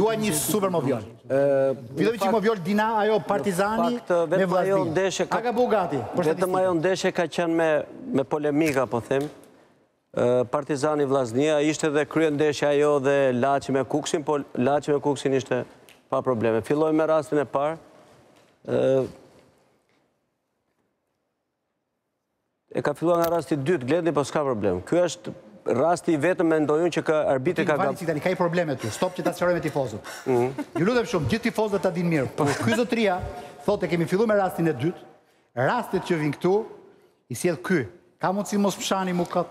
Dua një super moviolë. Mendoj që moviolë do na jetë Partizani me Vllazninë. A ka bërë gati? Vetëm ajo ndeshje ka qenë me polemika, po them. Partizani Vllaznia, ishte dhe kryendeshje ajo dhe Laçi me Kukësin, po Laçi me Kukësin ishte pa probleme. Fillojmë me rastin e parë. E ka filluar nga rasti i dytë Gledi, po s'ka problem. Ky është rasti i vetëm mendoj unë që ka arbitri ka gabu. Tani ka një problem aty. Stop që ta sqarojmë tifozët. Mhm. Ju lutem shumë, gjithë tifozët ta dinë mirë. Po ky zotria thotë kemi filluar me rastin e dytë. Rastet që vijnë këtu i sjell ky. Ka mundësi mos më shani mu kot.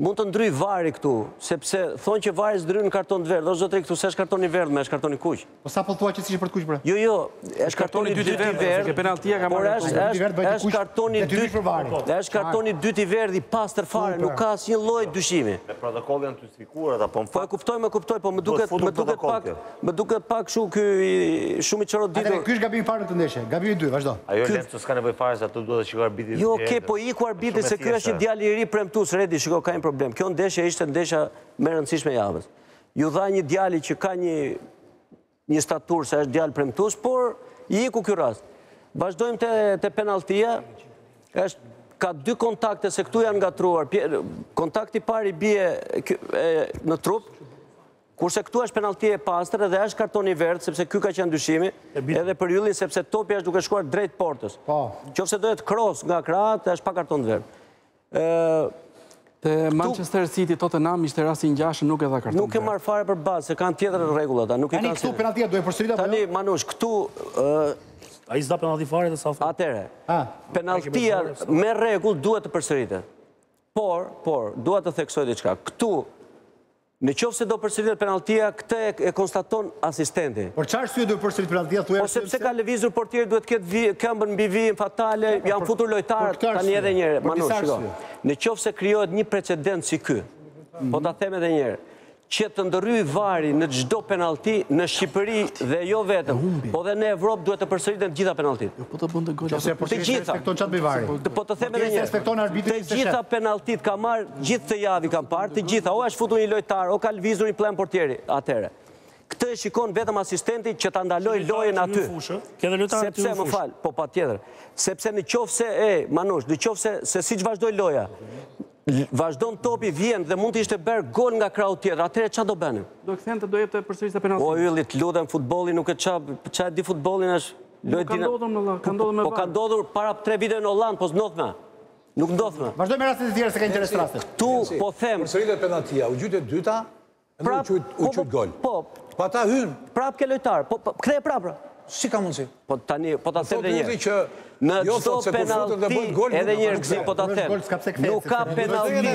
Mund të ndërhyjë VAR-i këtu, sepse thonë që VAR-i s'ndërhyn në karton të verdhë. O zotëri, këtu s'është karton i verdhë, me është karton i kuq. Po sa po thua që s'ishte për të kuq bre? Jo, jo, është karton i dytë i verdhë. Por është karton i dytë për VAR-in. Është karton i dytë i verdhë i pastër fare, nuk ka asnjë lloj dyshimi. Me protokoll janë të justifikuar ata, po më fal. Po e kuptoj, më kupto, po më duket, më duket pak, Më duket pak kështu ky i shumë i çoroditur. Atëherë ky është gabim i parë në këtë ndeshje. Gabim i dytë, vazhdo. Ajo Lenco s'ka nevojë fare se aty duhet ta shikojë arbitri. Jo, ke po iku arbitri se ky është një djalë i ri premtues. Redi, shiko, ka një problem. Kjo ndeshje ishte ndeshja më e rëndësishme e javës. Iu dha një djali që ka një një staturë se është djalë premtues, por i iku ky rast. Vazhdojmë te te penalltia. Është ka dy kontakte se këtu janë ngatruar. Kontakti i parë i bie në trup, Kurse këtu është penallti e pastër dhe është karton i verdhë sepse ky ka qenë dyshimi edhe për Yllin sepse topi është duke shkuar drejt portës. Po. Qoftë se do jetë cross nga krahët është pa karton të verdhë. Ë Te Manchester City Tottenham ishte rast i ngjashëm nuk e dha karton. Nuk e marr fare për bazë se kanë tjetër rregulla ata, nuk i kanë. Tani këtu penalltia duhet përsërit apo jo? Tani Manush, këtu Ai s'da penallti fare dhe sa thonë. Atëherë. Ah, penalltia me rregull duhet të përsëritet. Por, por, dua të theksoj diçka. Këtu Në qoftë se do përsëritet penalltia, këtë e konstaton asistenti. Për çfarë arsye duhet përsërit penalltia, thuaj arsyen pse? Po sepse ka lëvizur portieri duhet të ketë këmbën mbi vijën fatale, janë futur lojtarët, tani edhe një herë. Për disa arsye. Në qoftë se krijohet një precedent si ky, po ta them edhe një herë, që të ndërhyjë VAR-i në çdo penallti në Shqipëri dhe jo vetëm, po dhe në Evropë duhet të përsëriten të gjitha penalltitë. Po të bënte gol. Qoftë se për të gjitha. Respekton ça të bëjë VAR-i. Po të them edhe një. Respekton arbitrin. Të gjitha penalltitë kam marrë gjithë të javës i kam parë, të gjitha. O është futur një lojtar, o ka lëvizur një pëllëmbë portieri atëherë. Këtë e shikon vetëm asistenti që ta ndalojë lojën aty. Sepse më fal, po patjetër. Sepse në qoftë se e Manush, në qoftë se se siç vazhdoi loja, vazhdon topi vjen dhe mund të ishte bërë gol nga krahu tjetër. Atëherë çfarë do bënte? Do kthente do jepte përsëri penallti. Po Ylli, të lutem futbolli nuk e çap, ça e di futbollin është. Nuk ka ndodhur me lojë, ka ndodhur me VAR. Po ka ndodhur para tre viteve në Hollandë, po s'ndodh më. Nuk ndodh më. Vazhdoj me rastet e tjera se ka interes rastet. Ty po them. Përsëritet penalltia, u gjuajt e dyta, e më u quajt gol. Po. Po ata hynë. Prap ke lojtar, po ktheje mbrapa. Si ka mundësi? Po tani, po ta them dhe një herë. që në jo, çdo penallti, edhe një herë kësi, po ta them. Nuk ka penallti.